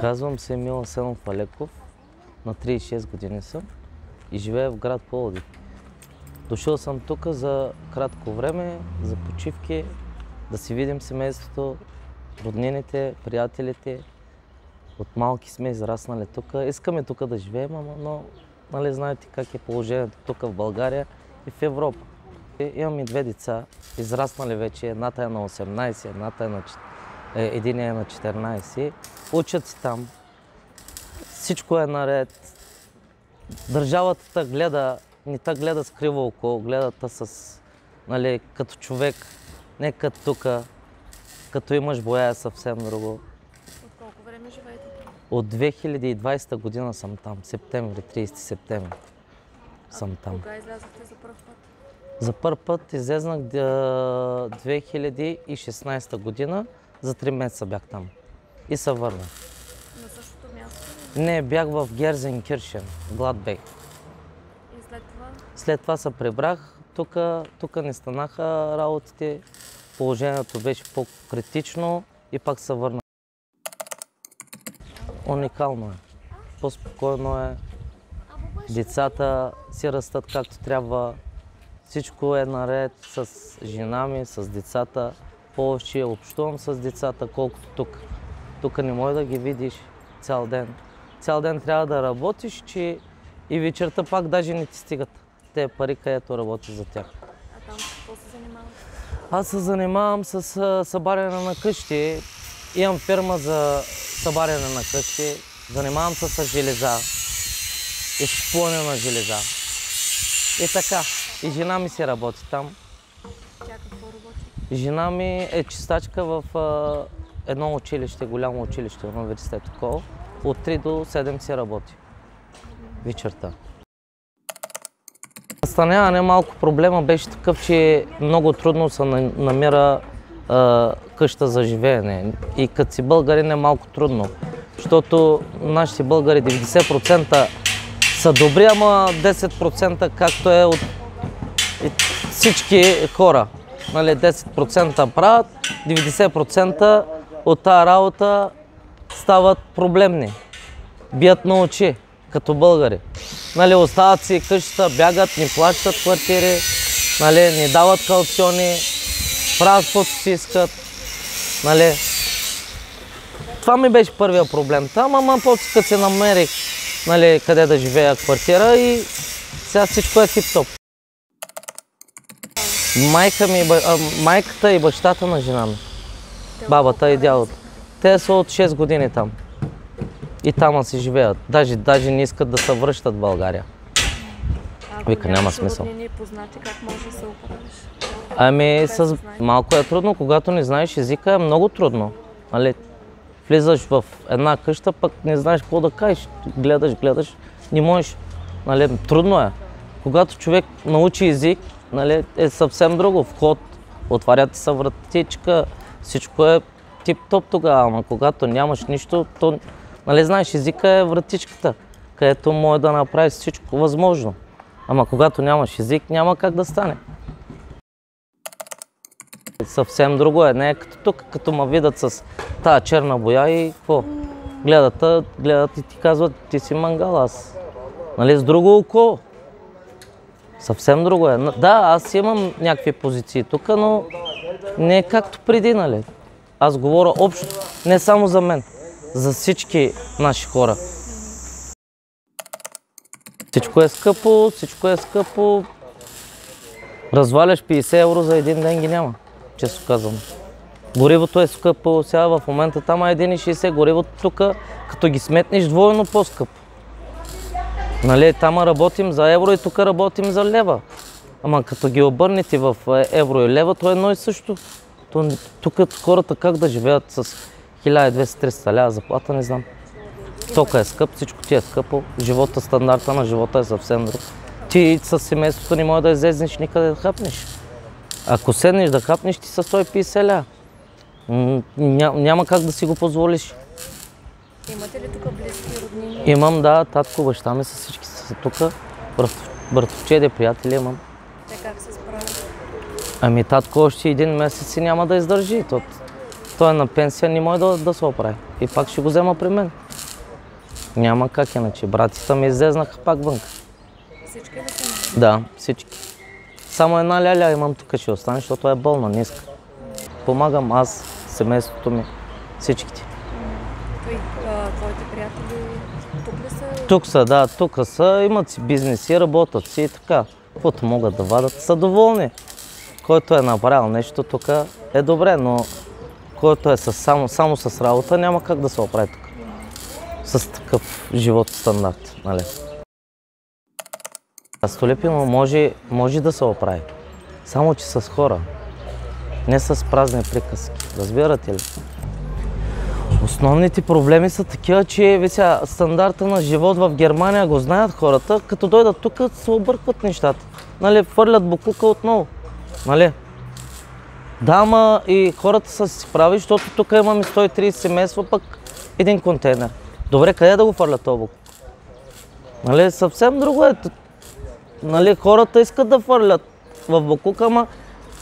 Казвам се Емил Асенов Алеков, на 36 години съм и живея в град Пловдив. Дошъл съм тук за кратко време, за почивки, да си видим семейството, роднините, приятелите. От малки сме израснали тук. Искаме тук да живеем, ама, но нали, знаете как е положението тук в България и в Европа. И имам и две деца, израснали вече. Едната е на 18, едната е на, е, един е на 14. Учат си там. Всичко е наред. Държавата гледа, не те гледа с криво око, гледа те с, нали, като човек, не като тук, като имаш боя е съвсем друго. От колко време живеете? От 2020 година съм там, септември, 30 септември съм там. Кога излязохте за първ път? За първ път излезнах да- 2016 година, за 3 месеца бях там. И се върнах. На същото място Не, бях в Герзенкиршен, Гладбек. След това се прибрах. Тук, тук не станаха работите. Положението беше по-критично и пак се върнах. Уникално е. По-спокойно е. Децата си растат както трябва. Всичко е наред с жена ми, с децата. Повече общувам с децата, колкото тук. Тук не можеш да ги видиш цял ден. Цял ден трябва да работиш, че и вечерта пак даже не ти стигат те пари, където работиш за тях. а там с какво се занимавате? Аз се занимавам с събаряне на къщи. Имам фирма за събаряне на къщи. Занимавам се с железа. Изкупуване на железа. И така. И жена ми си работи там. Тя какво работи? Жена ми е чистачка в а, едно училище, голямо училище, университет такова. От 3 до 7 си работи. Вечерта. Настаняване малко проблема беше такъв, че много трудно се на- намира а, къща за живеене. И като си българин е малко трудно. Защото нашите българи 90% са добри, ама 10% както е от всички хора. Нали, 10% правят, 90% от тази работа стават проблемни. Бият на очи, като българи. Нали, остават си къщата, бягат, не плащат квартири, нали, не дават калциони, правят каквото си искат. Нали. Това ми беше първия проблем там, ама после като се намерих нали, къде да живея квартира и сега всичко е тип-топ. Майка ми, а, майката и бащата на жена ми, бабата и дядото. Те са от 6 години там. И там си живеят. Даже, даже не искат да се връщат в България. Ако Вика, няма смисъл. роднини познати, как можеш да се оправиш? Ами, с... малко е трудно, когато не знаеш езика е много трудно. Нали? Влизаш в една къща, пък не знаеш какво да кажеш. Гледаш, гледаш, не можеш. Нали? Трудно е. Когато човек научи език, нали, е съвсем друго. Вход, отварят ти се вратичка, всичко е тип-топ тогава, ама когато нямаш нищо, то, нали, знаеш, езика е вратичката, където може да направиш всичко възможно. Ама когато нямаш език, няма как да стане. Съвсем друго е. Не е като тук, като ме видят с тази черна боя и какво? Гледат, гледат и ти казват, ти си мангал, аз. Нали, с друго око. Съвсем друго е. Да, аз имам някакви позиции тук, но не е както преди, нали? Аз говоря общо, не само за мен, за всички наши хора. Всичко е скъпо, всичко е скъпо. Разваляш 50 евро за един ден ги няма, често казвам. Горивото е скъпо, сега в момента там е 1,60, горивото тук, като ги сметнеш, двойно по-скъпо. Нали, там работим за евро и тук работим за лева. Ама като ги обърнете в е, евро и лева, то е едно и също. Тук хората как да живеят с 1200-300 лява заплата, не знам. Тока е скъп, всичко ти е скъпо, живота, стандарта на живота е съвсем друг. ти с семейството не може да излезнеш никъде да хапнеш. Ако седнеш да хапнеш, ти са 150 ля. Ня, няма как да си го позволиш. Имате ли тук близки роднини? Имам, да, татко, баща ми са всички са тук. Брат, братовчеде, приятели имам. Те как се справят? Ами татко още един месец и няма да издържи. Той, той е на пенсия, не може да, да се оправи. И пак ще го взема при мен. Няма как иначе. Братите ми излезнаха пак вън. Всички ли са Да, всички. Само една ляля имам тук, ще остане, защото е болна, не иска. Помагам аз, семейството ми, всичките. А, твоите приятели тук ли са? Тук са, да, тук са, имат си бизнеси, работят си и така. Каквото могат да вадат, са доволни. Който е направил нещо тук е добре, но който е с, само, само с работа няма как да се оправи тук. С такъв живот стандарт, нали? Столепино може, може да се оправи, само че с хора, не с празни приказки. Разбирате ли? Основните проблеми са такива, че ви сега, стандарта на живот в Германия го знаят хората, като дойдат тук се объркват нещата. Нали, фърлят букука отново. Нали? Да, ама и хората са си прави, защото тук имаме 130 семейства, пък един контейнер. Добре, къде да го фърлят този букук? Нали, съвсем друго е. Нали, хората искат да фърлят в букука, ама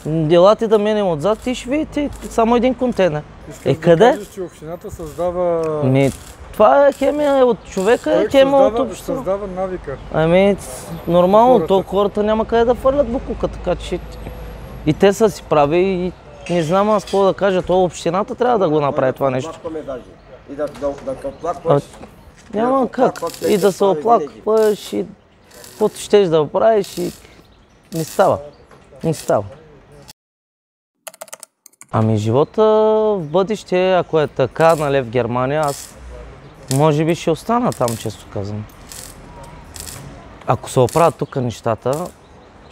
делати да минем отзад и ще видите само един контейнер. Искаш Е, да къде? кажеш, че общината създава... Ми, това е хемия от човека, е хемия от обществото. създава навика. Ами, нормално, Хората. то хората няма къде да фърлят букука, така че и те са си прави и не знам аз какво да кажа, то общината трябва да го направи това нещо. И да, да, да оплакваш. Няма как. И да се оплакваш и каквото щеш да правиш и не става. Не става. Ами живота в бъдеще, ако е така, нали, в Германия, аз може би ще остана там, често казвам. Ако се оправят тук нещата,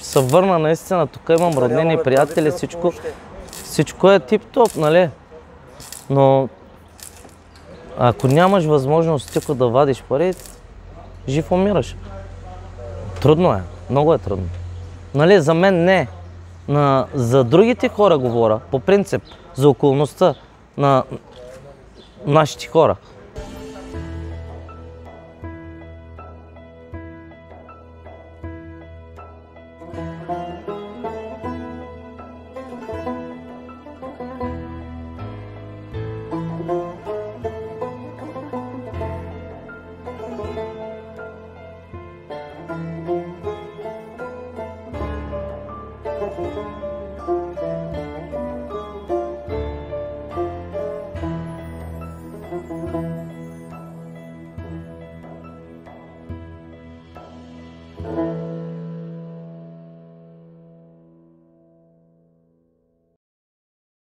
се върна наистина. Тук имам роднини, приятели, всичко, всичко е тип-топ, нали? Но ако нямаш възможност тук да вадиш пари, жив умираш. Трудно е, много е трудно. Нали, за мен не. На, за другите хора говоря, по принцип, за околността на нашите хора.